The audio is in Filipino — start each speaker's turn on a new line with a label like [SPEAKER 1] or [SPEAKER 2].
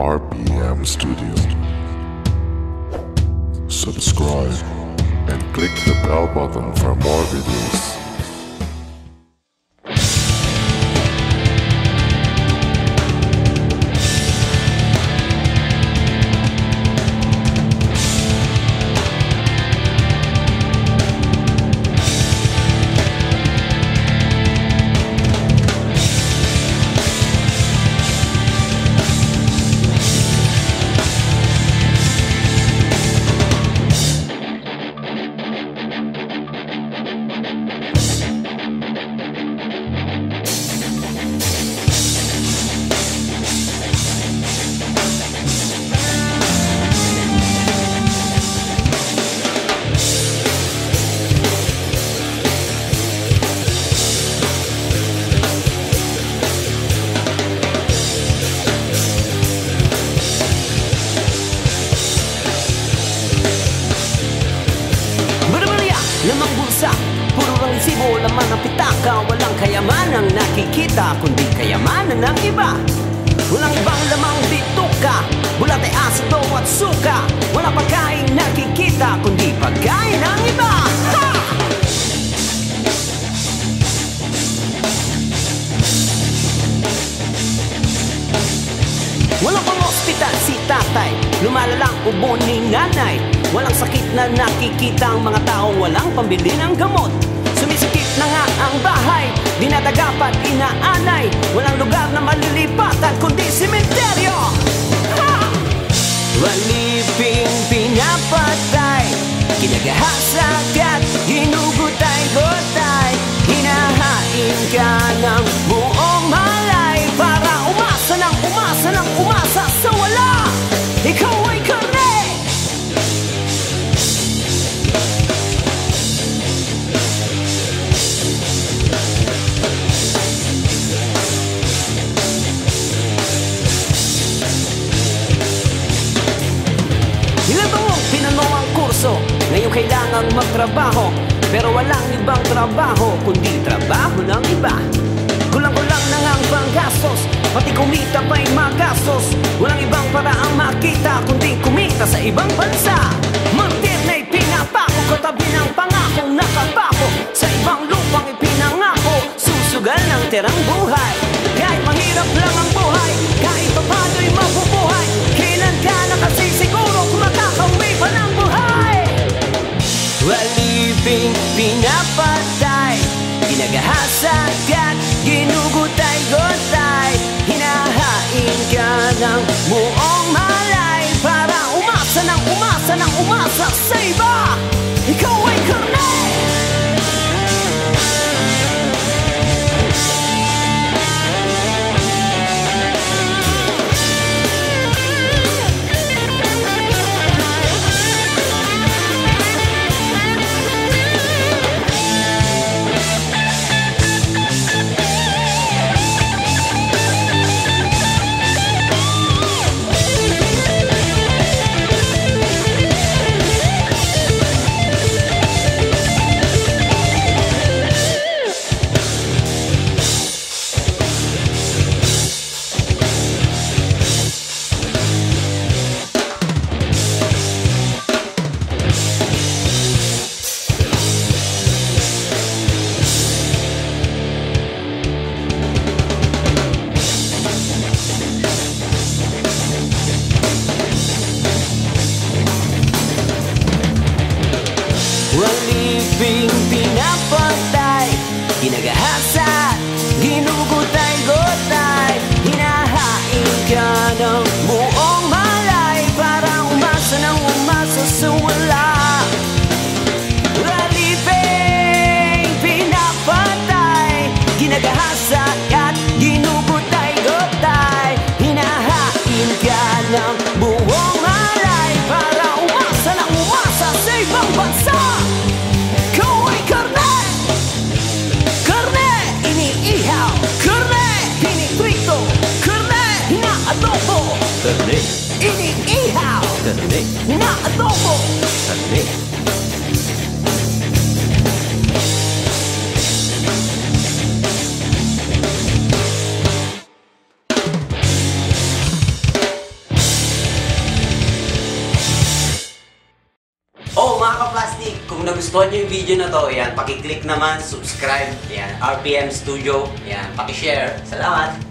[SPEAKER 1] RPM Studio. Subscribe and click the bell button for more videos.
[SPEAKER 2] Puro lang sibo, laman ng pitaka. Walang kayamanang nakikita Kundi kayamanan ng iba Walang ibang lamang bituka Bulat ay asido at suka. Walang pagkain nakikita Kundi pagkain ng iba. Ha! Tatay. Lumalalang ubo ni nanay. Walang sakit na nakikita ang mga taong walang pambili ng gamot. Sumisikip na nga ang bahay. Dinadagapat inaanay. Walang lugar na malilipatan kundi sementeryo Ha! Waliping pinapatay. Kinagahasagad Hinugutay-gutay kurso? Ngayon kailangang magtrabaho Pero walang ibang trabaho Kundi trabaho ng iba. Kulang-kulang na nga ang panggastos Pati kumita pa'y magastos. Walang ibang paraang makita Kundi kumita sa ibang bansa. Martir na'y pinapako Katabi ng pangakong nakapako Sa ibang lupang ipinangako Susugal ng tirang buhay ng buong not adobo. Sandali. Oh, mga plastic. kung nagustuhan nyo yung video na to, yan, pakiclick naman, subscribe, yan, RPM Studio, yan, pakishare. Salamat!